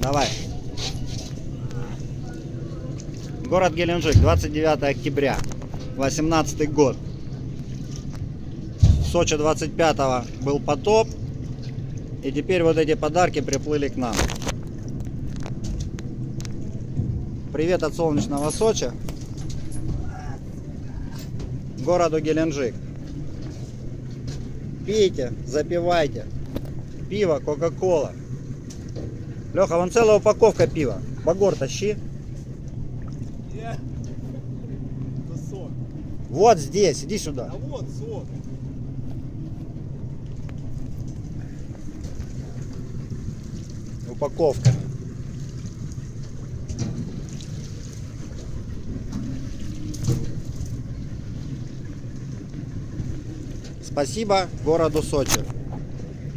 Давай. Город Геленджик, 29 октября, 18 год. В Сочи 25 был потоп. И теперь вот эти подарки приплыли к нам. Привет от солнечного Сочи. Городу Геленджик. Пейте, запивайте. Пиво, Кока-Кола. Леха, вон целая упаковка пива. Багор тащи. Вот здесь, иди сюда. А вот сок. Упаковками. Спасибо городу Сочи.